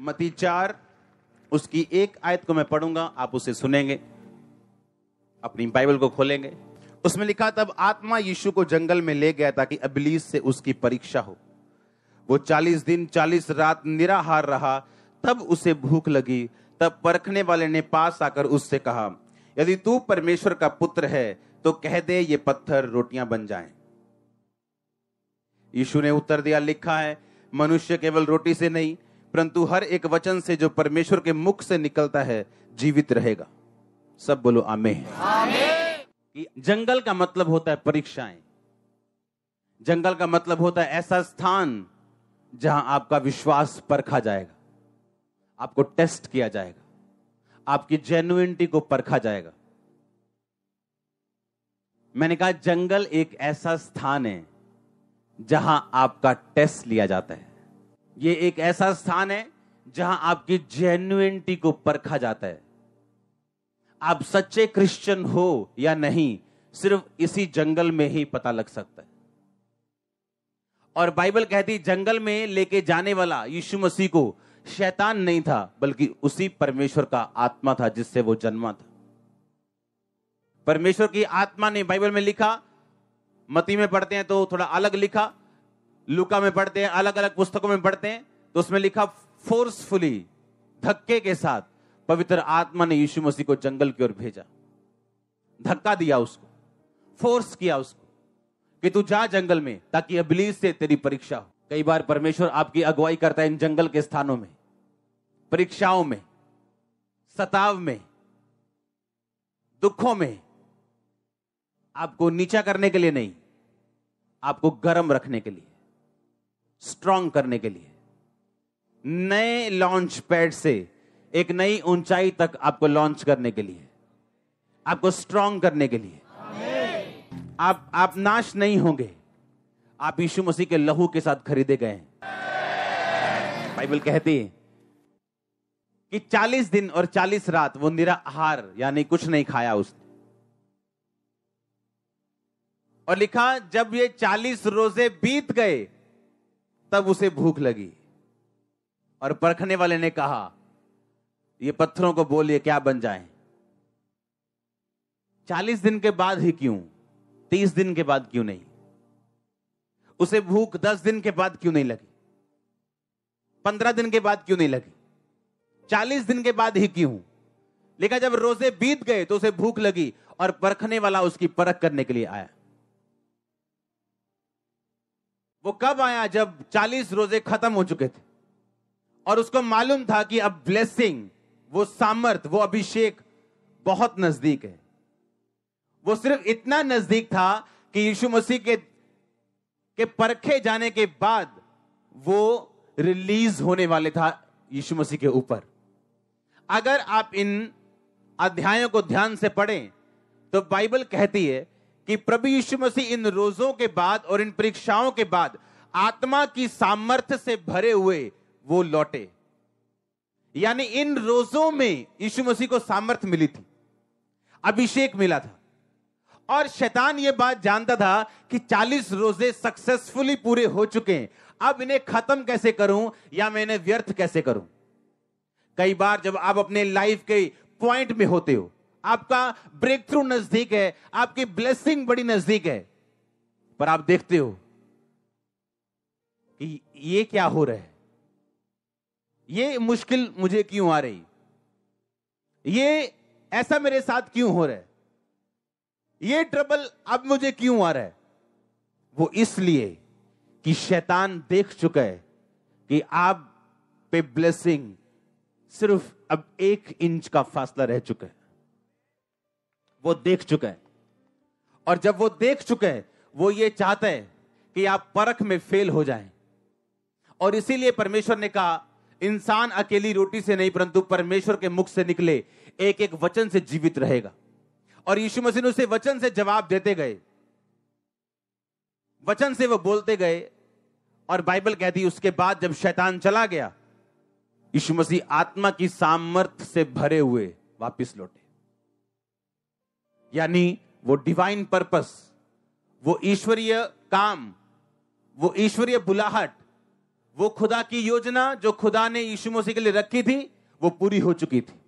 मती चार, उसकी एक आयत को मैं पढ़ूँगा, आप उसे सुनेंगे, अपनी बाइबल को खोलेंगे उसमें लिखा, तब आत्मा यीशु को जंगल में ले गया ताकि अबलीस से उसकी परीक्षा हो वो चालीस दिन, चालीस रात निराहार रहा, तब उसे भूख लगी, तब परखने वाले ने पास आकर उससे कहा, यदि तू परमेश्वर का पुत्र है तो कह दे ये पत्थर रोटियाँ बन जाएँ। यीशु ने उत्तर दिया, लिखा है, मनुष्य केवल रोटी से नहीं परंतु हर एक वचन से जो परमेश्वर के मुख से निकलता है जीवित रहेगा। सब बोलो आमे कि जंगल का मतलब होता है परीक्षाएँ। जंगल का मतलब होता है ऐसा स्थान जहाँ आपका विश्वास परखा जाएगा। आपको टेस्ट किया जाएगा। आपकी जेन्युइनिटी को परखा जाएगा। मैंने कहा जंगल एक ऐसा स्थान है जहाँ आपका टेस्ट लिया जाता है। ये एक ऐसा स्थान है जहाँ आपकी जेन्युनिटी को परखा जाता है। आप सच्चे क्रिश्चियन हो या नहीं, सिर्फ़ इसी जंगल में ही पता लग सकता है। और बाइबल कहती, जंगल में लेके जाने वाला यीशु मसीह को शैतान नहीं था, बल्कि उसी परमेश्वर का आत्मा था जिससे वो जन्मा था। परमेश्वर की आत्मा ने बाइबल में लिखा, मती में पढ़ते हैं तो थोड़ा अलग लिखा लुका में पढ़ते हैं अलग अलग पुस्तकों में पढ़ते हैं तो उसमें लिखा, फोर्सफुली, धक्के के साथ, पवित्र आत्मा ने यीशु मसीह को जंगल की ओर भेजा। धक्का दिया उसको, फोर्स किया उसको, कि तू जा जंगल में, ताकि अबलीस से तेरी परीक्षा हो। कई बार परमेश्वर आपकी अगुवाई करता है इन जंगल के स्थानों में, परीक्षाओं में, सताव में, दुखों में। आपको नीचा करने के लिए नहीं, आपको गर्म रखने के लिए। स्ट्रांग करने के लिए। नए लॉन्च पैड से एक नई ऊंचाई तक आपको लॉन्च करने के लिए, आपको स्ट्रांग करने के लिए। आप आप नाश नहीं होंगे। आप यीशु मसीह के लहू के साथ खरीदे गए हैं। बाइबल कहती है कि 40 दिन और 40 रात वो निराहार, यानी कुछ नहीं खाया उसने। और लिखा, जब ये 40 रोज़े बीत गए तब उसे भूख लगी। और परखने वाले ने कहा, ये पत्थरों को बोलिए, क्या बन जाए? चालीस दिन के बाद ही क्यों? तीस दिन के बाद क्यों नहीं? उसे भूख दस दिन के बाद क्यों नहीं लगी? पंद्रह दिन के बाद क्यों नहीं लगी? चालीस दिन के बाद ही क्यों? लेकिन जब रोज़े बीत गए तो उसे भूख लगी और परखने वाला उसकी परख करने के लिए आया। वो कब आया जब चालीस रोज़े खत्म हो चुके थे? और उसको मालूम था कि अब ब्लेसिंग वो सामर्थ, वो अभिषेक बहुत नज़दीक है। वो सिर्फ़ इतना नज़दीक था कि यीशु मसीह के के परखे जाने के बाद वो रिलीज़ होने वाले था यीशु मसीह के ऊपर। अगर आप इन अध्यायों को ध्यान से पढ़ें तो बाइबल कहती है कि प्रभु यीशु मसीह इन रोजों के बाद और इन परीक्षाओं के बाद आत्मा की सामर्थ्य से भरे हुए वो लौटे। यानी इन रोजों में यीशु मसीह को सामर्थ्य मिली थी, अभिषेक मिला था। और शैतान ये बात जानता था कि 40 रोज़े सक्सेसफुली पूरे हो चुके हैं। अब इन्हें खत्म कैसे करूँ या मैं इन्हें व्यर्थ कैसे करूँ? कई बार जब आप अपने लाइफ के पॉइंट में होते हो आपका ब्रेक थ्रू नज़दीक है, आपकी ब्लेसिंग बड़ी नज़दीक है। पर आप देखते हो कि ये क्या हो रहा है? ये मुश्किल मुझे क्यों आ रही? ये ऐसा मेरे साथ क्यों हो रहा है? ये ट्रबल अब मुझे क्यों आ रहा है? वो इसलिए कि शैतान देख चुका है कि आप पे ब्लेसिंग सिर्फ़ अब एक इंच का फासला रह चुका है। वो देख चुका है। और जब वो देख चुका है, वो ये चाहता है कि आप परख में फेल हो जाएँ। और इसीलिए परमेश्वर ने कहा, इंसान अकेली रोटी से नहीं, परंतु परमेश्वर के मुख से निकले एक एक वचन से जीवित रहेगा। और यीशु मसीह उसे वचन से जवाब देते गए। वचन से वो बोलते गए, और बाइबल कहती उसके बाद जब शैतान चला गया, यीशु मसीह आत्मा की सामर्थ्य से भरे हुए वापिस लौटे। यानी वो डिवाइन पर्पस वो ईश्वरीय काम, वो ईश्वरीय बुलाहट, वो खुदा की योजना जो खुदा ने यीशु मसीह के लिए रखी थी, वो पूरी हो चुकी थी।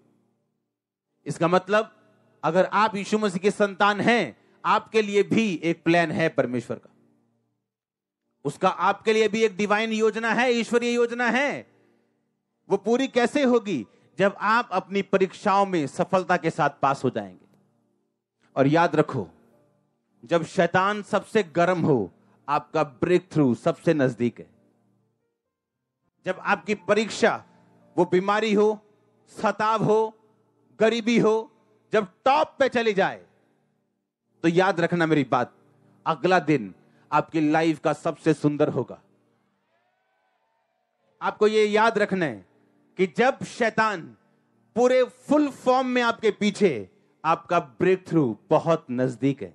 इसका मतलब अगर आप यीशु मसीह के संतान हैं, आपके लिए भी एक प्लान है परमेश्वर का। उसका आपके लिए भी एक डिवाइन योजना है, ईश्वरीय योजना है। वो पूरी कैसे होगी? जब आप अपनी परीक्षाओं में सफलता के साथ पास हो जाएँगे। और याद रखो, जब शैतान सबसे गर्म हो, आपका ब्रेक थ्रू सबसे नज़दीक है। जब आपकी परीक्षा, वो बीमारी हो, सताव हो, गरीबी हो, जब टॉप पे चली जाए तो याद रखना मेरी बात, अगला दिन आपकी लाइफ का सबसे सुंदर होगा। आपको ये याद रखना है कि जब शैतान पूरे फुल फॉर्म में आपके पीछे आपका ब्रेक थ्रू बहुत नज़दीक है।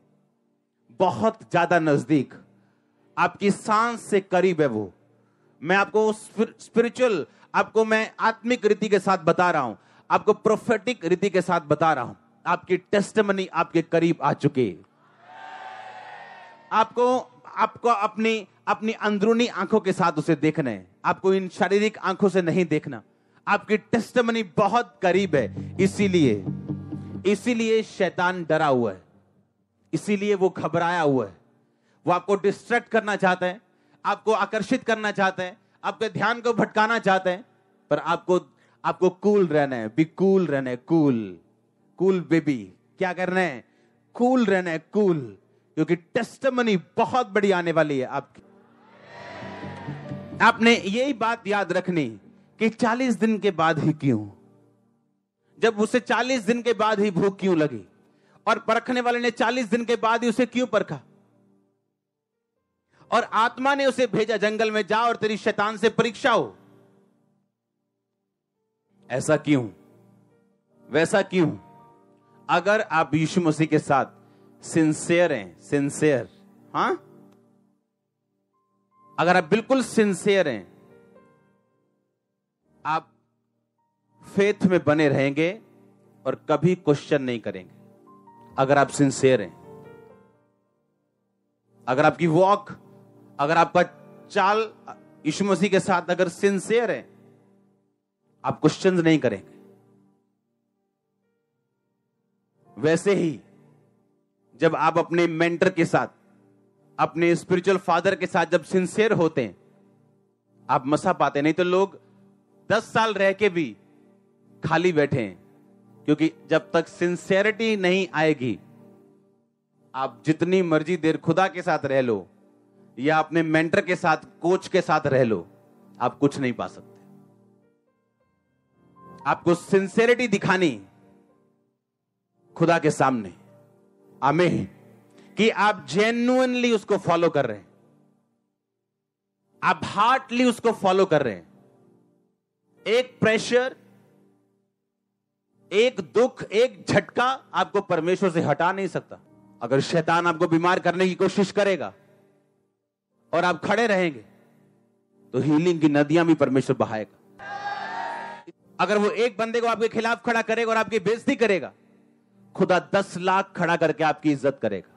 बहुत ज़्यादा नज़दीक। आपकी सांस से करीब है वो। मैं आपको स्पिरिचुअल आपको मैं आत्मिक रीति के साथ बता रहा हूँ। आपको प्रोफेटिक रीति के साथ बता रहा हूँ। आपकी टेस्टमनी आपके करीब आ चुकी आपको आपको अपनी अपनी अंदरूनी आँखों के साथ उसे देखना है। आपको इन शारीरिक आँखों से नहीं देखना। आपकी टेस्टमनी बहुत करीब है, इसीलिए। इसीलिए शैतान डरा हुआ है। इसीलिए वो घबराया हुआ है। वो आपको डिस्ट्रैक्ट करना चाहता है, आपको आकर्षित करना चाहता है, आपके ध्यान को भटकाना चाहते हैं, पर आपको आपको कूल रहना है बी कूल रहना है कूल कूल बेबी क्या करना है? कूल रहना है कूल क्योंकि टेस्टमनी बहुत बड़ी आने वाली है आपकी। आपने यही बात याद रखनी कि 40 दिन के बाद ही क्यों? जब उसे 40 दिन के बाद ही भूख क्यों लगी? और परखने वाले ने 40 दिन के बाद ही उसे क्यों परखा? और आत्मा ने उसे भेजा, जंगल में जा और तेरी शैतान से परीक्षा हो। ऐसा क्यों? वैसा क्यों? अगर आप यीशु मसीह के साथ सिंसियर हैं सिंसियर हाँ? अगर आप बिल्कुल सिंसियर हैं, आप फेथ में बने रहेंगे और कभी क्वेश्चन नहीं करेंगे। अगर आप सिंसियर हैं, अगर आपकी वॉक अगर आपका चाल यीशु मसीह के साथ अगर सिंसेयर है, आप क्वेश्चन नहीं करेंगे। वैसे ही, जब आप अपने मेंटर के साथ, अपने स्पिरिचुअल फादर के साथ जब सिंसियर होते हैं, आप मसा पाते नहीं तो लोग दस साल रह के भी खाली बैठे हैं, क्योंकि जब तक सिंसियरिटी नहीं आएगी, आप जितनी मर्ज़ी देर खुदा के साथ रह लो, या अपने मेंटर के साथ कोच के साथ रह लो, आप कुछ नहीं पा सकते। आपको सिंसेरिटी दिखानी खुदा के सामने। आमे कि आप जेन्युनली उसको फॉलो कर रहे हैं। आप हार्टली उसको फॉलो कर रहे हैं। एक प्रेशर एक दुख, एक झटका आपको परमेश्वर से हटा नहीं सकता। अगर शैतान आपको बीमार करने की कोशिश करेगा और आप खड़े रहेंगे तो हीलिंग की नदियाँ भी परमेश्वर बहाएगा। अगर वो एक बंदे को आपके खिलाफ खड़ा करेगा और आपकी बेइज्जती करेगा, खुदा दस लाख खड़ा करके आपकी इज़्ज़त करेगा।